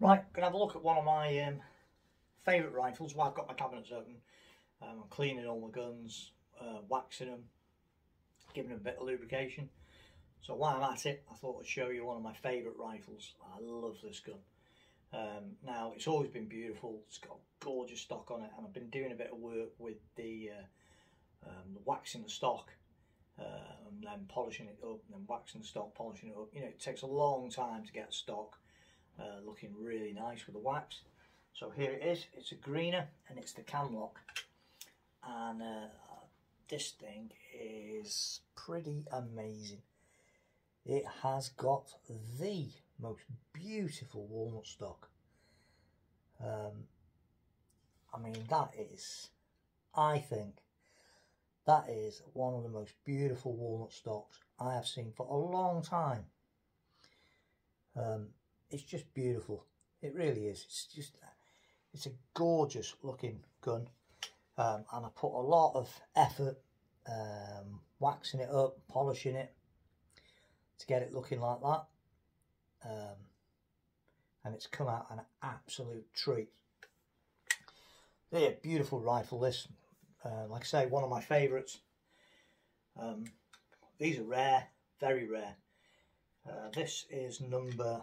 Right, gonna have a look at one of my um, favourite rifles. Well, I've got my cabinets open. Um, I'm cleaning all my guns, uh, waxing them, giving them a bit of lubrication. So while I'm at it, I thought I'd show you one of my favourite rifles. I love this gun. Um, now, it's always been beautiful. It's got gorgeous stock on it, and I've been doing a bit of work with the, uh, um, the waxing the stock, uh, and then polishing it up, and then waxing the stock, polishing it up. You know, it takes a long time to get stock uh, looking really nice with the wax. So here it is. It's a Greener, and it's the Camlock, and uh, this thing is pretty amazing. It has got the most beautiful walnut stock. Um, I mean, that is, I think, that is one of the most beautiful walnut stocks I have seen for a long time. Um, it's just beautiful. It really is. It's just, it's a gorgeous looking gun. Um, and I put a lot of effort um, waxing it up, polishing it to get it looking like that um, and it's come out an absolute treat. Yeah, beautiful rifle this. Uh, like I say, one of my favourites. Um, these are rare, very rare. Uh, this is number,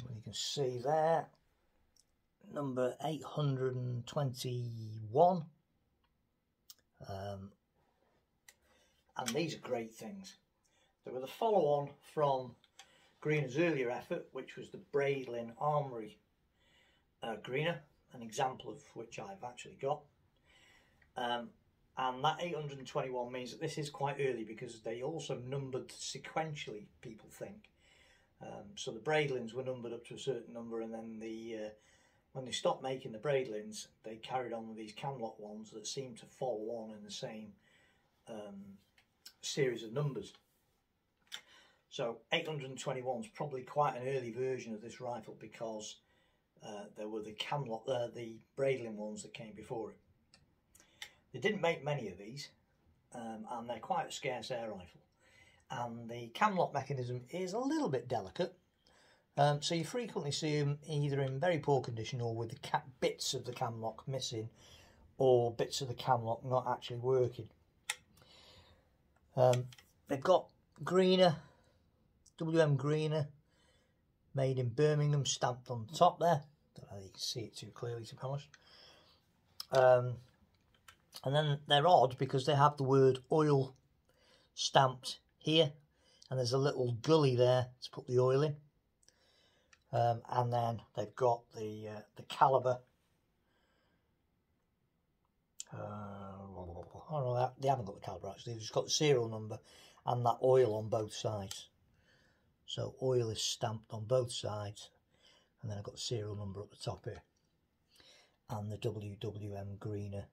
well, you can see there, number 821. Um, and these are great things. They were the follow-on from Greener's earlier effort, which was the Braidlin Armory uh, Greener, an example of which I've actually got. Um, and that 821 means that this is quite early because they also numbered sequentially, people think. Um, so the Braidlins were numbered up to a certain number and then the uh, when they stopped making the Braidlins, they carried on with these Camlock ones that seem to follow on in the same um, series of numbers. So 821 is probably quite an early version of this rifle because uh, there were the Camlock, uh, the Braidlin ones that came before it. They didn't make many of these um, and they're quite a scarce air rifle. And the camlock mechanism is a little bit delicate. Um, so you frequently see them either in very poor condition or with the bits of the camlock missing or bits of the camlock not actually working. Um, they've got greener WM Greener, made in Birmingham, stamped on the top there. Don't know if you can see it too clearly, to be honest. Um, and then they're odd because they have the word oil stamped here, and there's a little gully there to put the oil in. Um, and then they've got the uh, the caliber. Uh, I don't know, they haven't got the caliber actually, they've just got the serial number and that oil on both sides. So oil is stamped on both sides and then I've got the serial number at the top here and the WWM Greener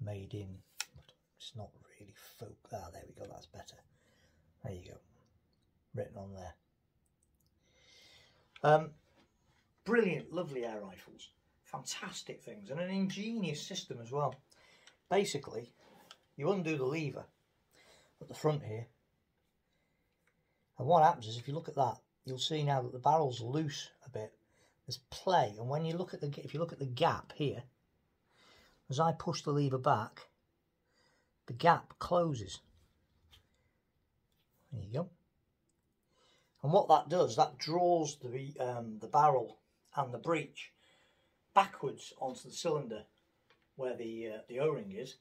made in it's not really ah there we go that's better. There you go. Written on there. Um brilliant lovely air rifles. Fantastic things and an ingenious system as well. Basically you undo the lever at the front here and what happens is if you look at that, you'll see now that the barrel's loose a bit. There's play. And when you look at the, if you look at the gap here, as I push the lever back, the gap closes. There you go. And what that does, that draws the, um, the barrel and the breech backwards onto the cylinder where the, uh, the O-ring is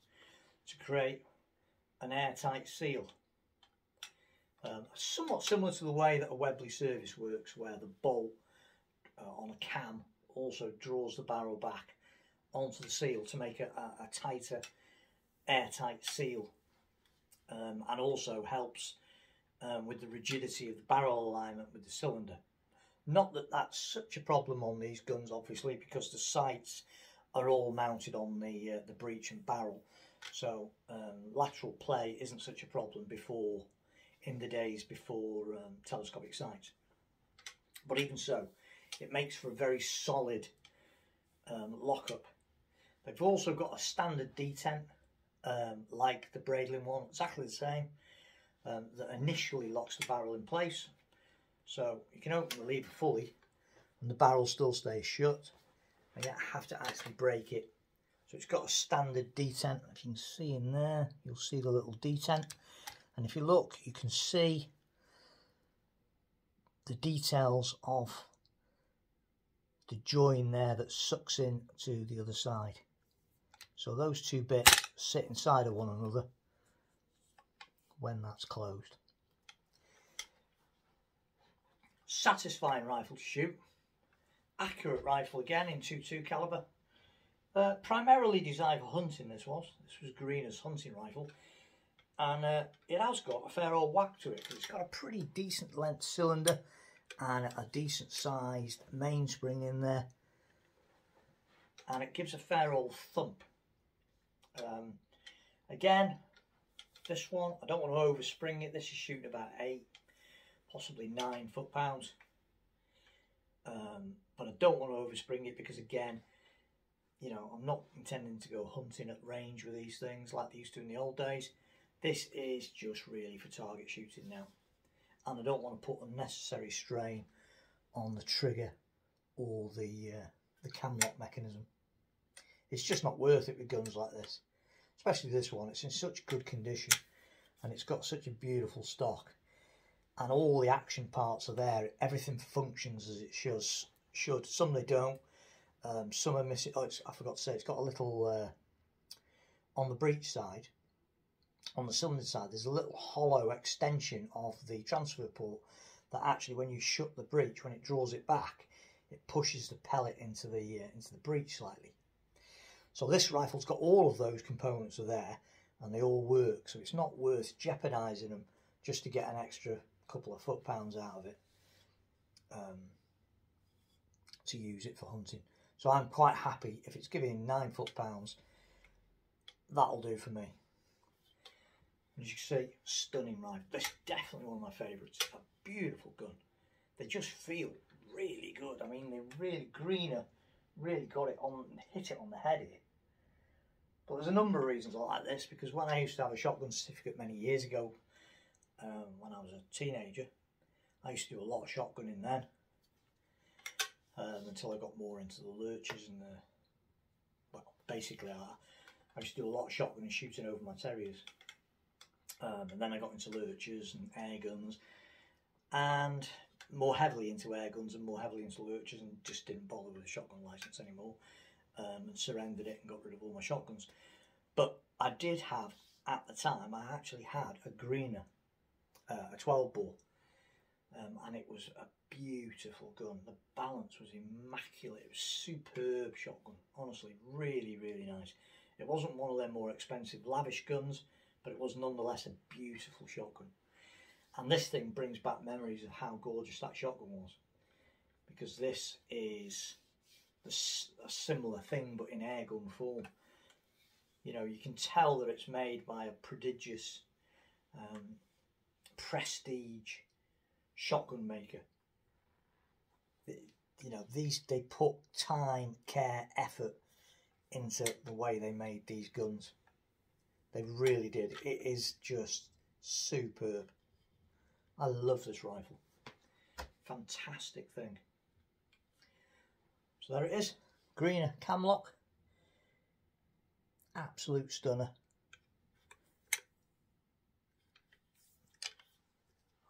to create an airtight seal. Um, somewhat similar to the way that a Webley service works, where the bolt uh, on a cam also draws the barrel back onto the seal to make a, a, a tighter, airtight seal, um, and also helps um, with the rigidity of the barrel alignment with the cylinder. Not that that's such a problem on these guns, obviously, because the sights are all mounted on the uh, the breech and barrel, so um, lateral play isn't such a problem before in the days before um, telescopic sights. But even so, it makes for a very solid um, lockup. They've also got a standard detent, um, like the Braidlin one, exactly the same, um, that initially locks the barrel in place. So you can open the lever fully and the barrel still stays shut and you have to actually break it. So it's got a standard detent. If you can see in there, you'll see the little detent. And if you look, you can see the details of the join there that sucks in to the other side. So those two bits sit inside of one another when that's closed. Satisfying rifle to shoot. Accurate rifle again in 22 caliber. Uh, primarily designed for hunting this was. This was Greener's hunting rifle. And uh, it has got a fair old whack to it. It's got a pretty decent length cylinder and a decent sized mainspring in there. And it gives a fair old thump. Um, again, this one, I don't want to overspring it. This is shooting about eight, possibly nine foot pounds. Um, but I don't want to overspring it because again, you know, I'm not intending to go hunting at range with these things like they used to in the old days. This is just really for target shooting now. And I don't want to put unnecessary strain on the trigger or the, uh, the cam lock mechanism. It's just not worth it with guns like this especially this one. It's in such good condition and it's got such a beautiful stock and all the action parts are there. Everything functions as it should. should. Some they don't. Um, some are missing. Oh, I forgot to say, it's got a little, uh, on the breech side, on the cylinder side, there's a little hollow extension of the transfer port that actually when you shut the breech, when it draws it back, it pushes the pellet into the uh, into the breech slightly. So this rifle's got all of those components are there and they all work. So it's not worth jeopardising them just to get an extra couple of foot pounds out of it um, to use it for hunting. So I'm quite happy if it's giving nine foot pounds, that'll do for me. As you can see, stunning rifle. This is definitely one of my favourites. A beautiful gun. They just feel really good. I mean, they're really greener, really got it on, hit it on the head here. But there's a number of reasons I like this because when I used to have a shotgun certificate many years ago, um, when I was a teenager, I used to do a lot of shotgunning then um, until I got more into the lurchers and the, well, basically I, I used to do a lot of shotgunning shooting over my terriers. Um, and then I got into lurchers and air guns and more heavily into air guns and more heavily into lurchers and just didn't bother with a shotgun license anymore um, and surrendered it and got rid of all my shotguns. But I did have, at the time, I actually had a greener, uh, a 12 bore, um, and it was a beautiful gun. The balance was immaculate. It was superb shotgun. Honestly, really, really nice. It wasn't one of their more expensive, lavish guns, but it was nonetheless a beautiful shotgun. And this thing brings back memories of how gorgeous that shotgun was. Because this is a similar thing but in airgun form. You know, you can tell that it's made by a prodigious um, prestige shotgun maker. You know, these they put time, care, effort into the way they made these guns. They really did. It is just superb. I love this rifle. Fantastic thing. So there it is, greener camlock, absolute stunner.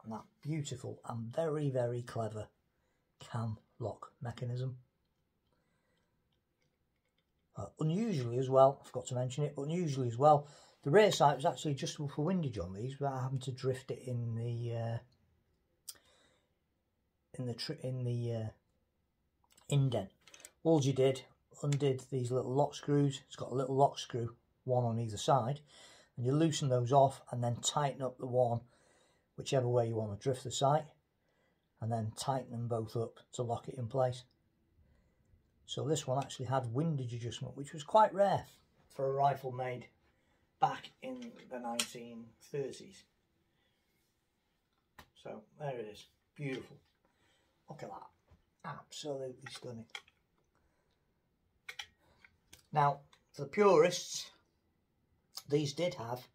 And that beautiful and very, very clever cam lock mechanism. Uh, unusually as well, I forgot to mention it, but unusually as well, the rear sight was actually adjustable for windage on these without having to drift it in the uh, in the in the uh, indent all you did undid these little lock screws. It's got a little lock screw one on either side. And you loosen those off and then tighten up the one whichever way you want to drift the sight and then tighten them both up to lock it in place. So this one actually had windage adjustment which was quite rare for a rifle made back in the 1930s so there it is. Beautiful. Look at that. Absolutely stunning now, for the purists, these did have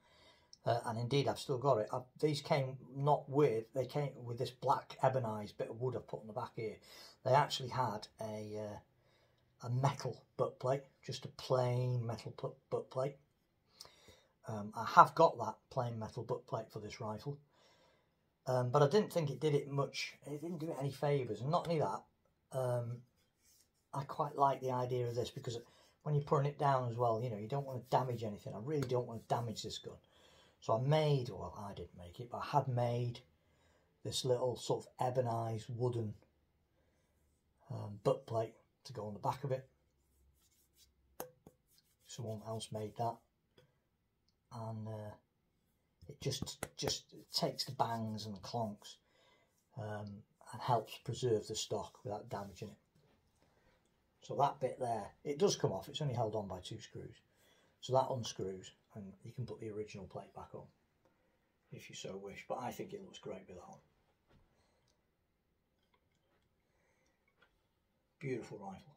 Uh, and indeed, I've still got it. I've, these came not with, they came with this black ebonized bit of wood I've put on the back here. They actually had a, uh, a metal butt plate, just a plain metal butt plate. Um, I have got that plain metal butt plate for this rifle. Um, but I didn't think it did it much, it didn't do it any favours. And not only that, um, I quite like the idea of this because when you're putting it down as well, you know, you don't want to damage anything. I really don't want to damage this gun. So I made, well, I didn't make it, but I had made this little sort of ebonized wooden um, butt plate to go on the back of it. Someone else made that. And uh, it just just takes the bangs and the clonks um, and helps preserve the stock without damaging it. So that bit there, it does come off, it's only held on by two screws. So that unscrews and you can put the original plate back on if you so wish, but I think it looks great with that one. Beautiful rifle.